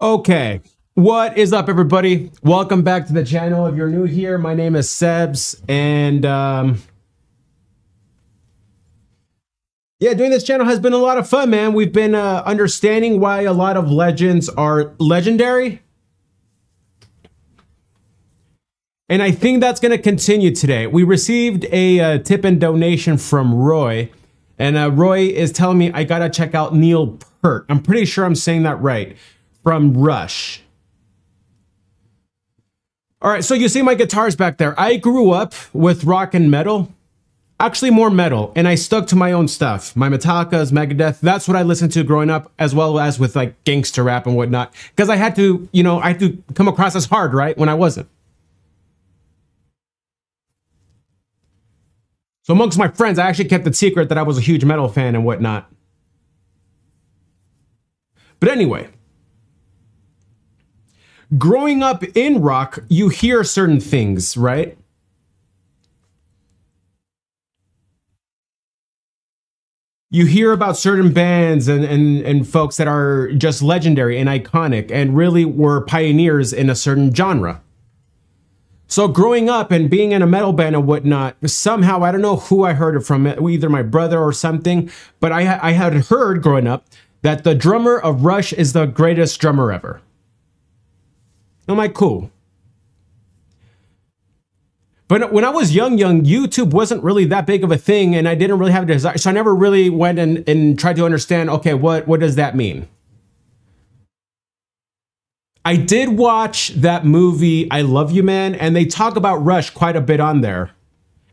Okay, what is up, everybody? Welcome back to the channel. If you're new here, my name is Sebs, and um, yeah, doing this channel has been a lot of fun, man. We've been uh, understanding why a lot of legends are legendary. And I think that's going to continue today. We received a uh, tip and donation from Roy, and uh, Roy is telling me I got to check out Neil Pert. I'm pretty sure I'm saying that right from Rush. All right, so you see my guitars back there. I grew up with rock and metal, actually more metal, and I stuck to my own stuff. My Metallica's, Megadeth, that's what I listened to growing up, as well as with like gangster rap and whatnot. Because I had to, you know, I had to come across as hard, right, when I wasn't. So amongst my friends, I actually kept the secret that I was a huge metal fan and whatnot. But anyway, growing up in rock, you hear certain things, right? You hear about certain bands and, and, and folks that are just legendary and iconic and really were pioneers in a certain genre. So growing up and being in a metal band and whatnot, somehow I don't know who I heard it from, either my brother or something, but I I had heard growing up that the drummer of Rush is the greatest drummer ever. I'm like, cool. But when I was young, young, YouTube wasn't really that big of a thing, and I didn't really have a desire. So I never really went and, and tried to understand, okay, what, what does that mean? I did watch that movie, I Love You Man, and they talk about Rush quite a bit on there.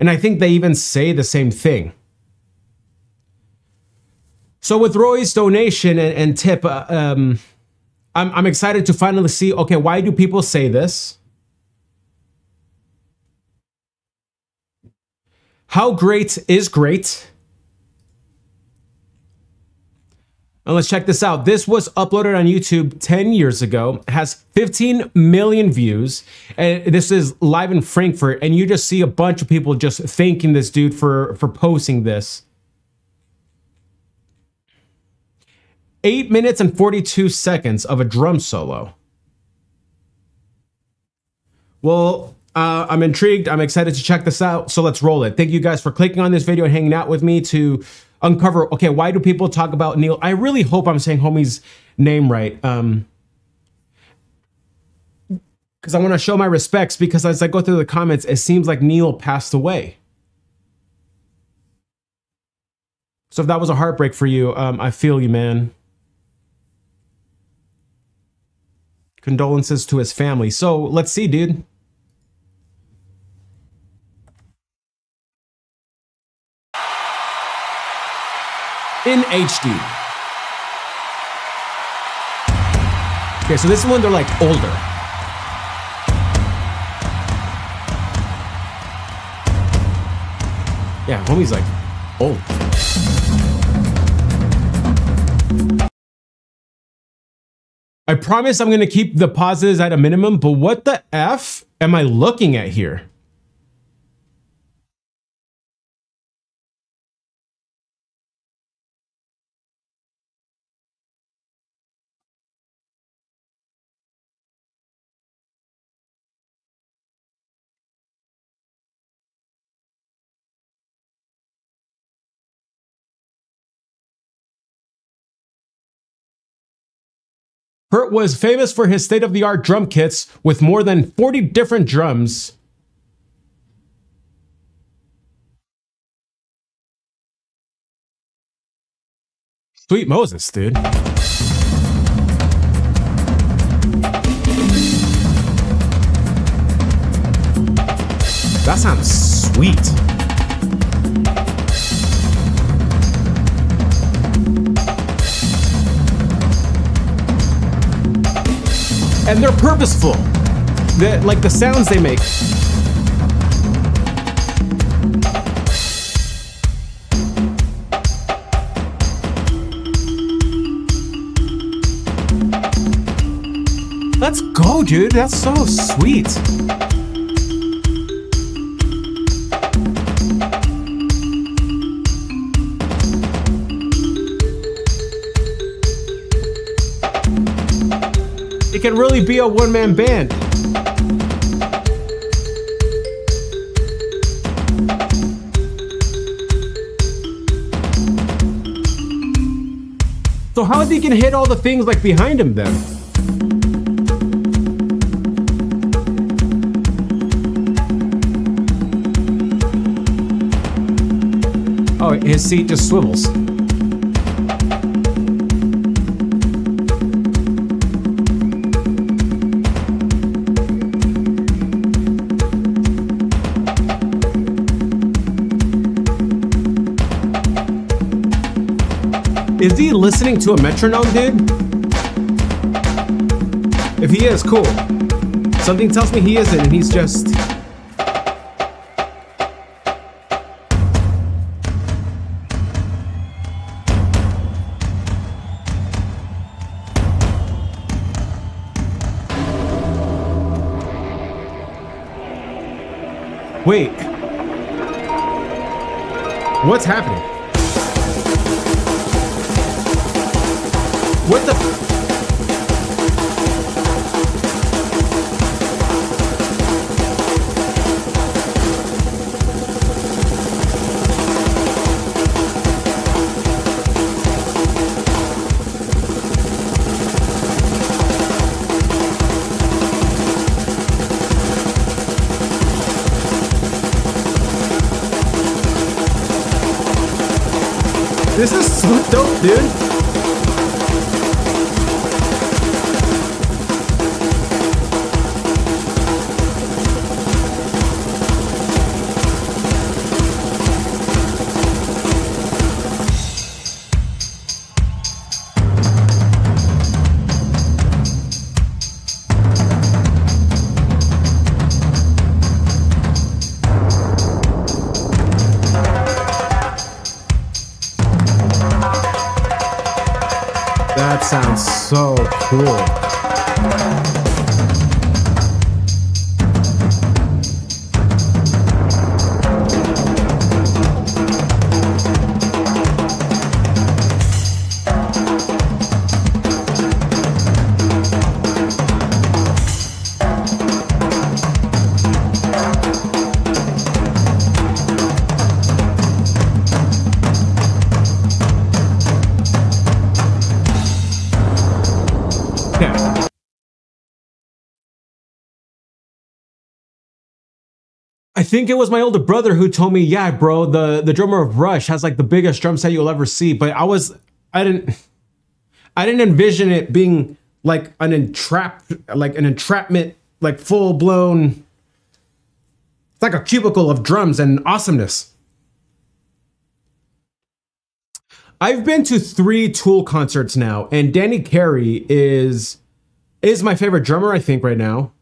And I think they even say the same thing. So with Roy's donation and, and tip, uh, um, I'm, I'm excited to finally see, okay, why do people say this? How great is great? And let's check this out. This was uploaded on YouTube 10 years ago, has 15 million views. And this is live in Frankfurt. And you just see a bunch of people just thanking this dude for, for posting this. Eight minutes and 42 seconds of a drum solo. Well, uh, I'm intrigued. I'm excited to check this out. So let's roll it. Thank you guys for clicking on this video and hanging out with me to uncover, okay, why do people talk about Neil? I really hope I'm saying homie's name right. Um, because I want to show my respects because as I go through the comments, it seems like Neil passed away. So if that was a heartbreak for you, um, I feel you, man. Condolences to his family. So let's see, dude. in HD. Okay, so this is when they're like older. Yeah, homie's like old. I promise I'm gonna keep the pauses at a minimum, but what the F am I looking at here? Peart was famous for his state of the art drum kits with more than 40 different drums. Sweet Moses, dude. That sounds sweet. And they're purposeful. The, like the sounds they make. Let's go, dude. That's so sweet. Can really be a one man band. So how he can hit all the things like behind him then? Oh, his seat just swivels. Is he listening to a metronome, dude? If he is, cool. Something tells me he isn't, and he's just. Wait. What's happening? What the? This is so dope, dude. That sounds so cool. I think it was my older brother who told me, "Yeah, bro, the the drummer of Rush has like the biggest drum set you'll ever see." But I was, I didn't, I didn't envision it being like an entrap, like an entrapment, like full blown. It's like a cubicle of drums and awesomeness. I've been to three Tool concerts now, and Danny Carey is is my favorite drummer. I think right now.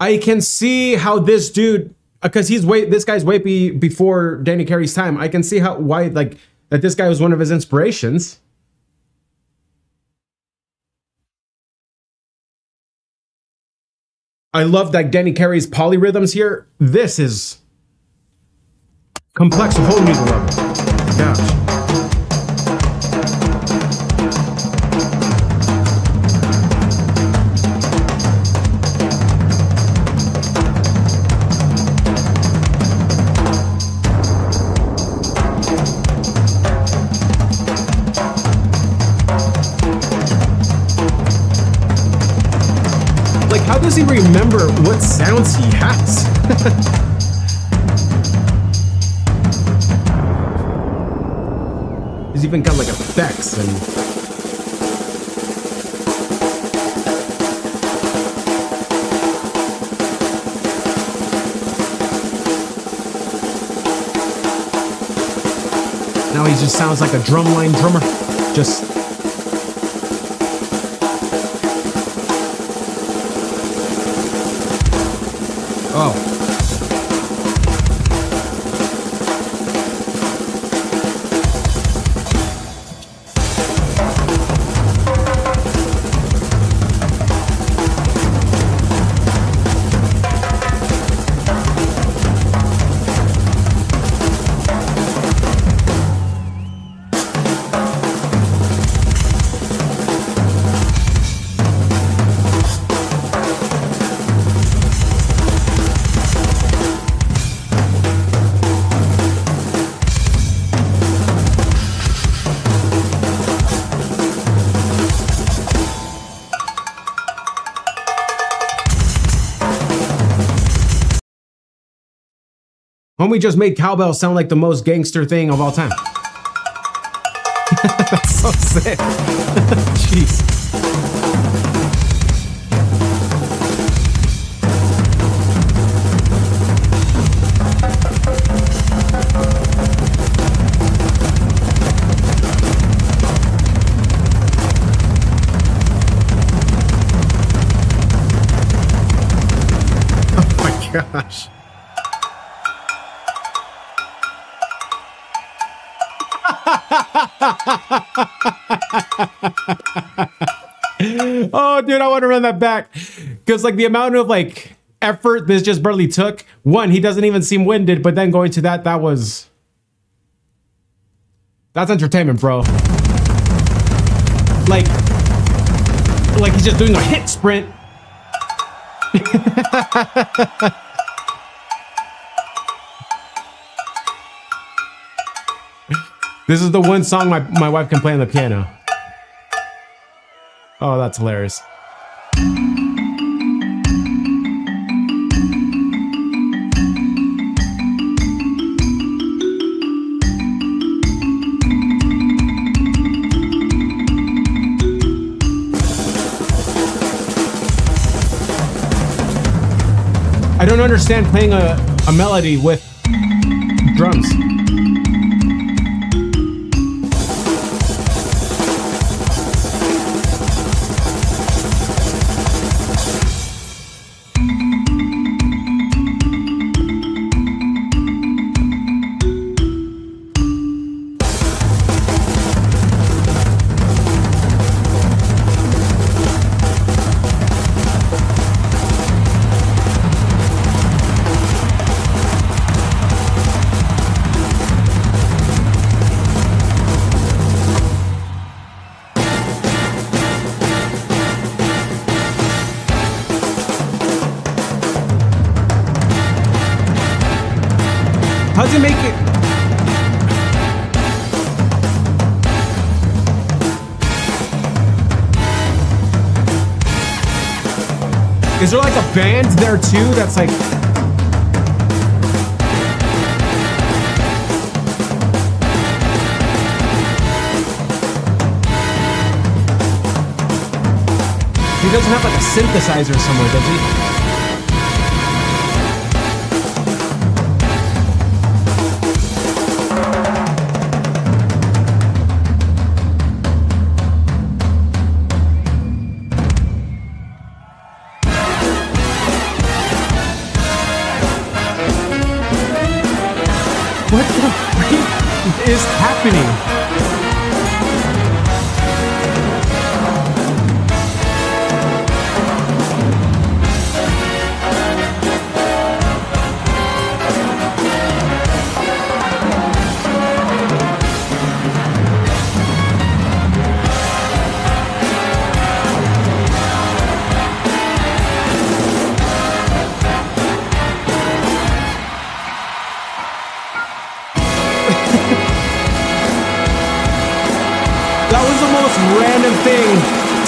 I can see how this dude, uh, because he's way this guy's way be, before Danny Carey's time. I can see how why like that this guy was one of his inspirations. I love that Danny Carey's polyrhythms here. This is complex a whole level. Gosh. Remember what sounds he has? He's even got like effects and. Now he just sounds like a drumline drummer. Just. Oh. Homie just made cowbell sound like the most gangster thing of all time. That's so sick. Jeez. Oh gosh. oh, dude, I want to run that back because like the amount of like effort this just barely took. One, he doesn't even seem winded, but then going to that, that was that's entertainment, bro. Like, like he's just doing a hit sprint. This is the one song my, my wife can play on the piano. Oh, that's hilarious. I don't understand playing a, a melody with drums. Is there like a band there too that's like He doesn't have like a synthesizer somewhere, does he? Is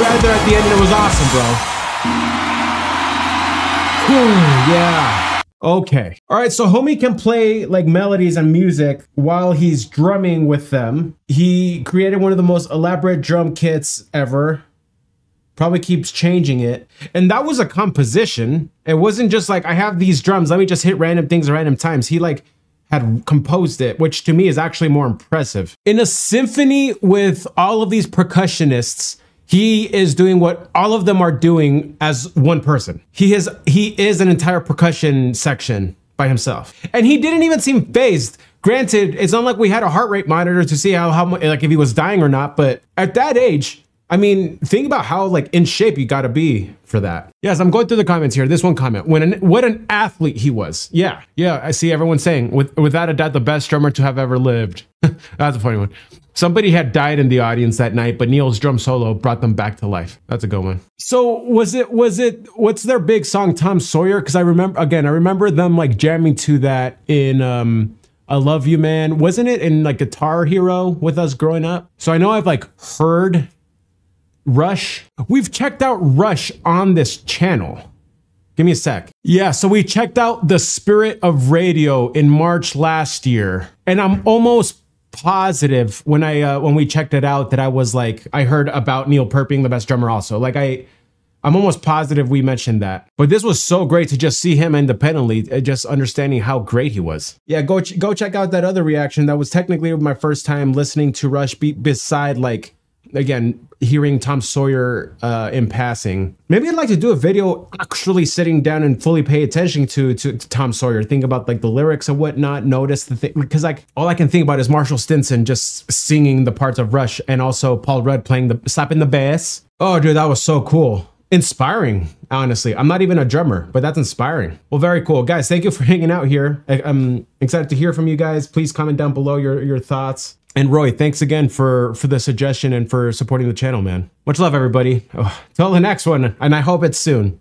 to add there at the end, and it was awesome, bro. Yeah. Okay. All right. So Homie can play like melodies and music while he's drumming with them. He created one of the most elaborate drum kits ever. Probably keeps changing it. And that was a composition. It wasn't just like, I have these drums. Let me just hit random things at random times. He like had composed it, which to me is actually more impressive. In a symphony with all of these percussionists, he is doing what all of them are doing as one person. He is he is an entire percussion section by himself. And he didn't even seem phased. Granted, it's not like we had a heart rate monitor to see how how like if he was dying or not, but at that age, I mean, think about how like in shape you got to be for that. Yes, I'm going through the comments here. This one comment: when an, what an athlete he was. Yeah, yeah. I see everyone saying, with, without a doubt, the best drummer to have ever lived. That's a funny one. Somebody had died in the audience that night, but Neil's drum solo brought them back to life. That's a good one. So was it? Was it? What's their big song, Tom Sawyer? Because I remember again, I remember them like jamming to that in. um I love you, man. Wasn't it in like Guitar Hero with us growing up? So I know I've like heard Rush. We've checked out Rush on this channel. Give me a sec. Yeah, so we checked out The Spirit of Radio in March last year, and I'm almost positive when I uh, when we checked it out that I was like I heard about Neil Peart being the best drummer also. Like I I'm almost positive we mentioned that. But this was so great to just see him independently, uh, just understanding how great he was. Yeah, go ch- go check out that other reaction. That was technically my first time listening to Rush be- beside like again hearing Tom Sawyer uh, in passing. Maybe I'd like to do a video actually sitting down and fully pay attention to, to, to Tom Sawyer. Think about like the lyrics and whatnot. Notice the thing because like all I can think about is Marshall Stinson just singing the parts of Rush and also Paul Rudd playing the slapping the bass. Oh, dude, that was so cool. Inspiring, honestly. I'm not even a drummer, but that's inspiring. Well, very cool. Guys, thank you for hanging out here. I, I'm excited to hear from you guys. Please comment down below your, your thoughts. And Roy, thanks again for for the suggestion and for supporting the channel, man. Much love, everybody. Oh, till the next one, and I hope it's soon.